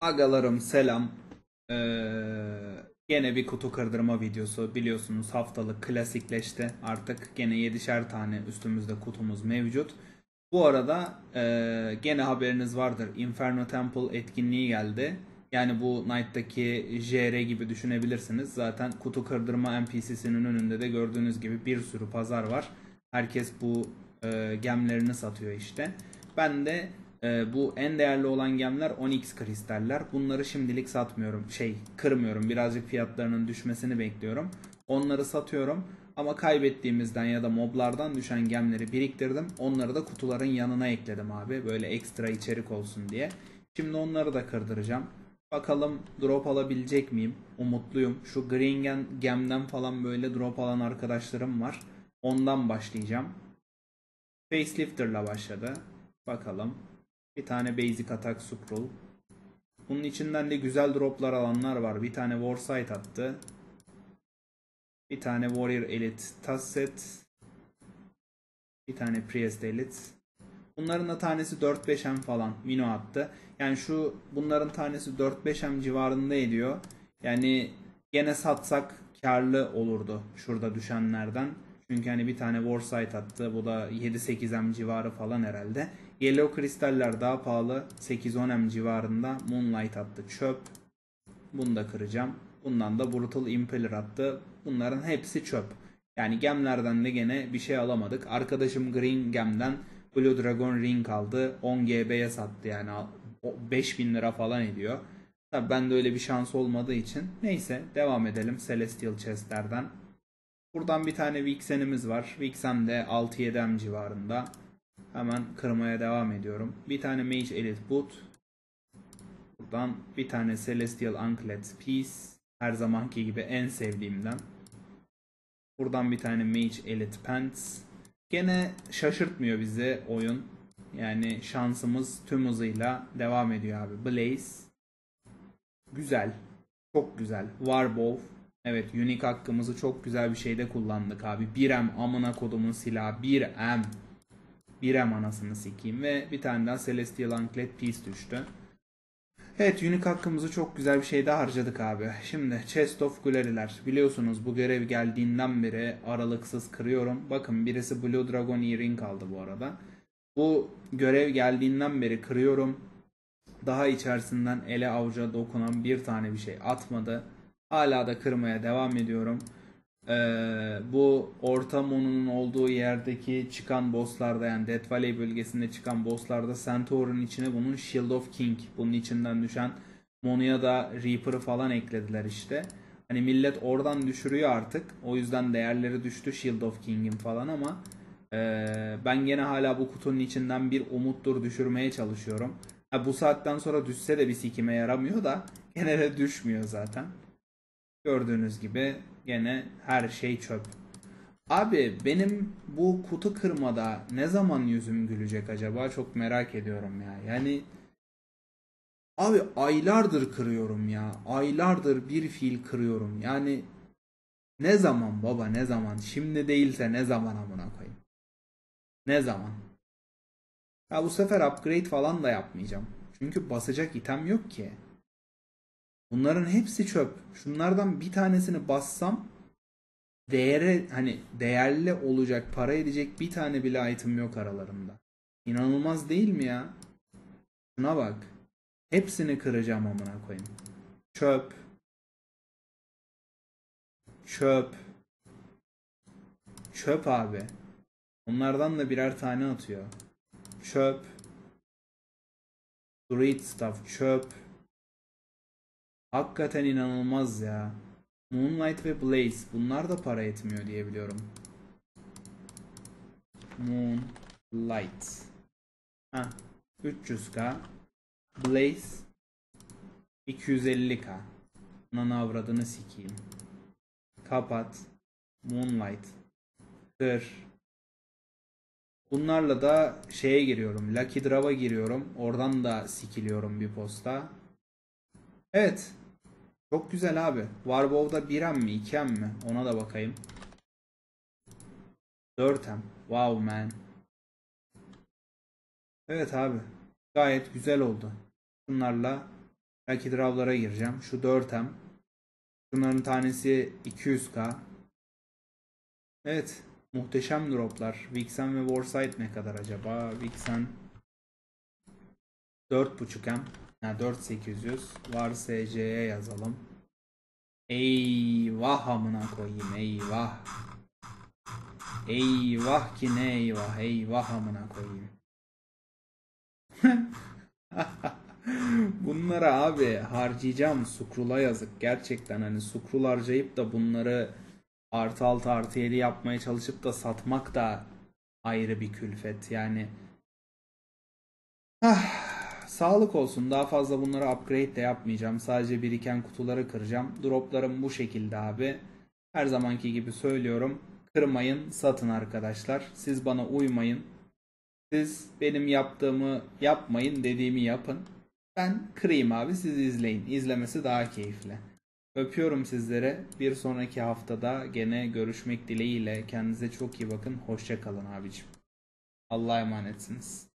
Agalarım selam. Ee, gene bir kutu kırdırma videosu. Biliyorsunuz haftalık klasikleşti. Artık gene 7'şer tane üstümüzde kutumuz mevcut. Bu arada e, gene haberiniz vardır. Inferno Temple etkinliği geldi. Yani bu Knight'taki JR gibi düşünebilirsiniz. Zaten kutu kırdırma NPC'sinin önünde de gördüğünüz gibi bir sürü pazar var. Herkes bu e, gemlerini satıyor işte. Ben de e, bu en değerli olan gemler Onyx kristaller. Bunları şimdilik satmıyorum. Şey kırmıyorum. Birazcık fiyatlarının düşmesini bekliyorum. Onları satıyorum. Ama kaybettiğimizden ya da moblardan düşen gemleri biriktirdim. Onları da kutuların yanına ekledim abi. Böyle ekstra içerik olsun diye. Şimdi onları da kırdıracağım. Bakalım drop alabilecek miyim? Umutluyum. Şu Green Gem'den falan böyle drop alan arkadaşlarım var. Ondan başlayacağım. Facelifter'la başladı. Bakalım. Bir tane Basic Attack Scroll. Bunun içinden de güzel droplar alanlar var. Bir tane Warsight attı. Bir tane Warrior Elite Tasset. Bir tane Priest Elite. Bunların da tanesi 4-5M falan Mino attı. Yani şu bunların tanesi 4-5M civarında ediyor. Yani gene satsak karlı olurdu şurada düşenlerden. Çünkü hani bir tane Warsight attı. Bu da 7-8M civarı falan herhalde. Yellow kristaller daha pahalı. 8-10M civarında. Moonlight attı. Çöp. Bunu da kıracağım. Bundan da Brutal Impeller attı. Bunların hepsi çöp. Yani gemlerden de gene bir şey alamadık. Arkadaşım Green Gem'den Blue Dragon Ring aldı. 10 GB'ye sattı yani 5000 lira falan ediyor. Tabi bende öyle bir şans olmadığı için. Neyse devam edelim Celestial Chest'lerden. Buradan bir tane Vixen'imiz var. Vixen de 6-7M civarında. Hemen kırmaya devam ediyorum. Bir tane Mage Elite Boot. Buradan bir tane Celestial Anklet Piece. Her zamanki gibi en sevdiğimden. Buradan bir tane Mage Elite Pants. Gene şaşırtmıyor bizi oyun. Yani şansımız tüm hızıyla devam ediyor abi. Blaze. Güzel. Çok güzel. Warbow. Evet unique hakkımızı çok güzel bir şeyde kullandık abi. 1M amına kodumun silahı. 1M. 1M anasını sikeyim. Ve bir tane daha Celestial Anklet Piece düştü. Evet unique hakkımızı çok güzel bir şeyde harcadık abi. Şimdi Chest of Glory'ler. Biliyorsunuz bu görev geldiğinden beri aralıksız kırıyorum. Bakın birisi Blue Dragon Earring kaldı bu arada. Bu görev geldiğinden beri kırıyorum. Daha içerisinden ele avuca dokunan bir tane bir şey atmadı. Hala da kırmaya devam ediyorum. Ee, bu orta monunun olduğu yerdeki çıkan bosslarda yani Death Valley bölgesinde çıkan bosslarda Centaur'un içine bunun Shield of King bunun içinden düşen Monu'ya da Reaper'ı falan eklediler işte. Hani millet oradan düşürüyor artık. O yüzden değerleri düştü Shield of King'in falan ama ee, ben gene hala bu kutunun içinden bir umuttur düşürmeye çalışıyorum. Ha, bu saatten sonra düşse de bir sikime yaramıyor da gene de düşmüyor zaten. Gördüğünüz gibi gene her şey çöp. Abi benim bu kutu kırmada ne zaman yüzüm gülecek acaba çok merak ediyorum ya. Yani abi aylardır kırıyorum ya. Aylardır bir fil kırıyorum. Yani ne zaman baba ne zaman? Şimdi değilse ne zaman amına koyayım? Ne zaman? Ya bu sefer upgrade falan da yapmayacağım. Çünkü basacak item yok ki. Bunların hepsi çöp. Şunlardan bir tanesini bassam değere hani değerli olacak, para edecek bir tane bile item yok aralarında. İnanılmaz değil mi ya? Şuna bak. Hepsini kıracağım amına koyayım. Çöp. Çöp. Çöp abi. Onlardan da birer tane atıyor. Çöp. Great stuff. Çöp. Hakikaten inanılmaz ya. Moonlight ve Blaze. Bunlar da para etmiyor diye biliyorum. Moonlight. Ha, 300k. Blaze 250k. Nana avradını sikeyim. Kapat. Moonlight. Kır. Bunlarla da şeye giriyorum. Lucky Draw'a giriyorum. Oradan da sikiliyorum bir posta. Evet. Çok güzel abi. Warbow'da 1M mi 2M mi? Ona da bakayım. 4M. Wow man. Evet abi. Gayet güzel oldu. Bunlarla Lucky Draw'lara gireceğim. Şu 4M. Şunların tanesi 200k. Evet. Muhteşem droplar. Vixen ve Warsight ne kadar acaba? Vixen 4.5M. Yani 4800. Var SC'ye yazalım. Eyvah amına koyayım eyvah. Eyvah ki ne eyvah eyvah amına koyayım. Bunları abi harcayacağım Sukrul'a yazık gerçekten hani Sukrul harcayıp da bunları artı 6 artı 7 yapmaya çalışıp da satmak da ayrı bir külfet yani Ah, sağlık olsun daha fazla bunları upgrade de yapmayacağım sadece biriken kutuları kıracağım droplarım bu şekilde abi her zamanki gibi söylüyorum kırmayın satın arkadaşlar siz bana uymayın siz benim yaptığımı yapmayın dediğimi yapın ben kırayım abi siz izleyin. İzlemesi daha keyifli. Öpüyorum sizlere. Bir sonraki haftada gene görüşmek dileğiyle. Kendinize çok iyi bakın. Hoşça kalın abicim. Allah'a emanetsiniz.